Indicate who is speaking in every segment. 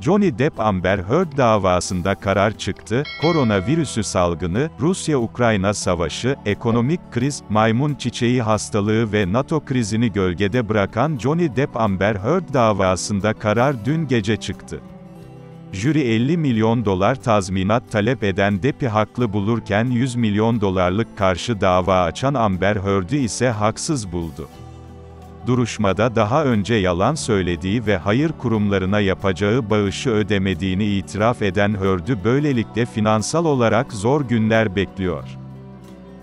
Speaker 1: Johnny Depp Amber Heard davasında karar çıktı, koronavirüsü salgını, Rusya-Ukrayna savaşı, ekonomik kriz, maymun çiçeği hastalığı ve NATO krizini gölgede bırakan Johnny Depp Amber Heard davasında karar dün gece çıktı. Jüri 50 milyon dolar tazminat talep eden Depp'i haklı bulurken 100 milyon dolarlık karşı dava açan Amber Heard'ü ise haksız buldu. Duruşmada daha önce yalan söylediği ve hayır kurumlarına yapacağı bağışı ödemediğini itiraf eden Heard'ü böylelikle finansal olarak zor günler bekliyor.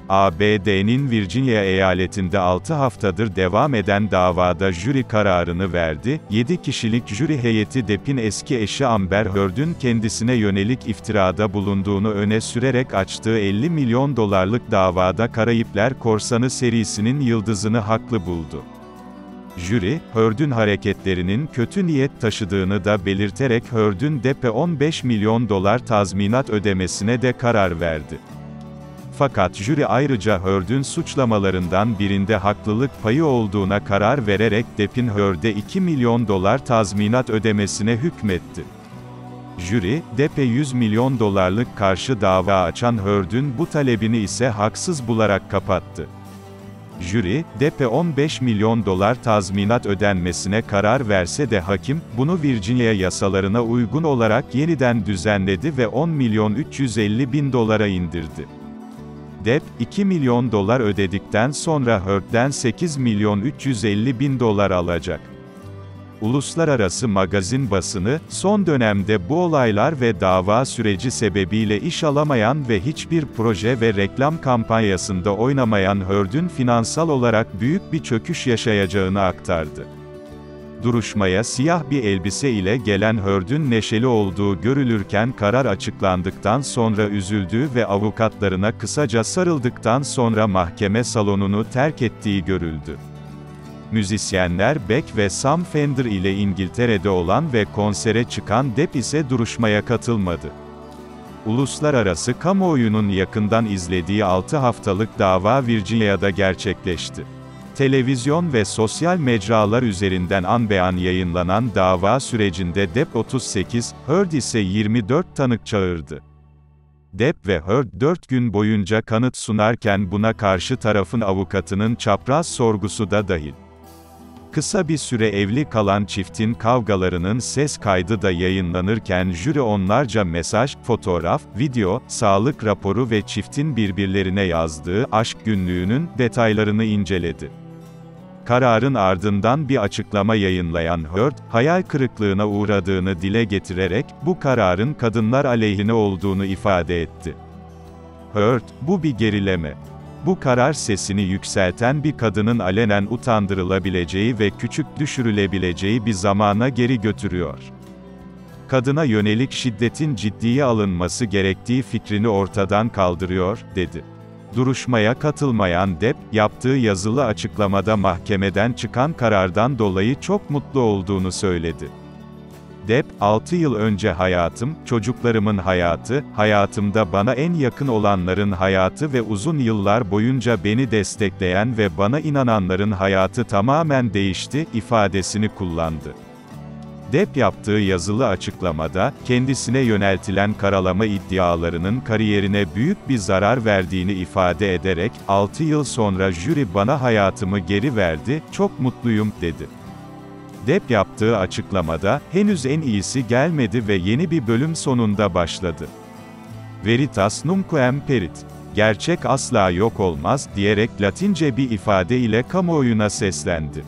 Speaker 1: ABD'nin Virginia eyaletinde 6 haftadır devam eden davada jüri kararını verdi. 7 kişilik jüri heyeti Depp'in eski eşi Amber Heard'ün kendisine yönelik iftirada bulunduğunu öne sürerek açtığı 50 milyon dolarlık davada Karayipler Korsanı serisinin yıldızını haklı buldu. Jüri, Heard'ün hareketlerinin kötü niyet taşıdığını da belirterek Heard'ün Depp'e 15 milyon dolar tazminat ödemesine de karar verdi. Fakat jüri ayrıca Heard'ün suçlamalarından birinde haklılık payı olduğuna karar vererek Depp'in Heard'e 2 milyon dolar tazminat ödemesine hükmetti. Jüri, Depp'e 100 milyon dolarlık karşı dava açan Heard'ün bu talebini ise haksız bularak kapattı. Jüri, Depp'e 15 milyon dolar tazminat ödenmesine karar verse de hakim, bunu Virginia yasalarına uygun olarak yeniden düzenledi ve 10 milyon 350 bin dolara indirdi. Depp, 2 milyon dolar ödedikten sonra Heard'den 8 milyon 350 bin dolar alacak. Uluslararası magazin basını, son dönemde bu olaylar ve dava süreci sebebiyle iş alamayan ve hiçbir proje ve reklam kampanyasında oynamayan Heard'ün finansal olarak büyük bir çöküş yaşayacağını aktardı. Duruşmaya siyah bir elbise ile gelen Heard'ün neşeli olduğu görülürken karar açıklandıktan sonra üzüldüğü ve avukatlarına kısaca sarıldıktan sonra mahkeme salonunu terk ettiği görüldü. Müzisyenler Beck ve Sam Fender ile İngiltere'de olan ve konsere çıkan Depp ise duruşmaya katılmadı. Uluslararası kamuoyunun yakından izlediği 6 haftalık dava Virginia'da gerçekleşti. Televizyon ve sosyal mecralar üzerinden an beyan yayınlanan dava sürecinde Depp 38, Heard ise 24 tanık çağırdı. Depp ve Heard 4 gün boyunca kanıt sunarken buna karşı tarafın avukatının çapraz sorgusu da dahil. Kısa bir süre evli kalan çiftin kavgalarının ses kaydı da yayınlanırken jüri onlarca mesaj, fotoğraf, video, sağlık raporu ve çiftin birbirlerine yazdığı aşk günlüğünün detaylarını inceledi. Kararın ardından bir açıklama yayınlayan Heard, hayal kırıklığına uğradığını dile getirerek, bu kararın kadınlar aleyhine olduğunu ifade etti. Heard, bu bir gerileme. Bu karar sesini yükselten bir kadının alenen utandırılabileceği ve küçük düşürülebileceği bir zamana geri götürüyor. Kadına yönelik şiddetin ciddiye alınması gerektiği fikrini ortadan kaldırıyor, dedi. Duruşmaya katılmayan Depp, yaptığı yazılı açıklamada mahkemeden çıkan karardan dolayı çok mutlu olduğunu söyledi. Depp, 6 yıl önce hayatım, çocuklarımın hayatı, hayatımda bana en yakın olanların hayatı ve uzun yıllar boyunca beni destekleyen ve bana inananların hayatı tamamen değişti, ifadesini kullandı. Depp yaptığı yazılı açıklamada, kendisine yöneltilen karalama iddialarının kariyerine büyük bir zarar verdiğini ifade ederek, 6 yıl sonra jüri bana hayatımı geri verdi, çok mutluyum, dedi. Depp yaptığı açıklamada, henüz en iyisi gelmedi ve yeni bir bölüm sonunda başladı. Veritas nunquam perit. Gerçek asla yok olmaz, diyerek Latince bir ifade ile kamuoyuna seslendi.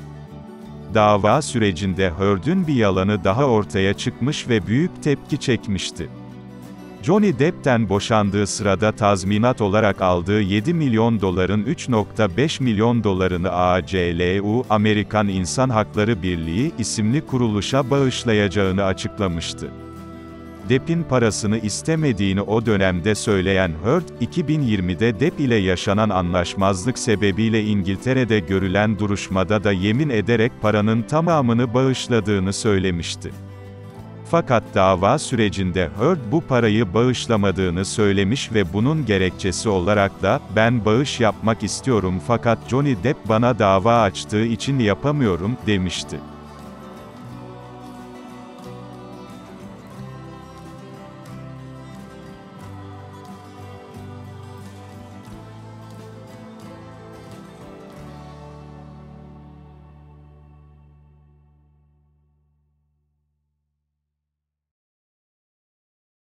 Speaker 1: Dava sürecinde Heard'ün bir yalanı daha ortaya çıkmış ve büyük tepki çekmişti. Johnny Depp'ten boşandığı sırada tazminat olarak aldığı 7 milyon doların 3.5 milyon dolarını ACLU, Amerikan İnsan Hakları Birliği, isimli kuruluşa bağışlayacağını açıklamıştı. Depp'in parasını istemediğini o dönemde söyleyen Heard, 2020'de Depp ile yaşanan anlaşmazlık sebebiyle İngiltere'de görülen duruşmada da yemin ederek paranın tamamını bağışladığını söylemişti. Fakat dava sürecinde Heard bu parayı bağışlamadığını söylemiş ve bunun gerekçesi olarak da, ben bağış yapmak istiyorum fakat Johnny Depp bana dava açtığı için yapamıyorum, demişti.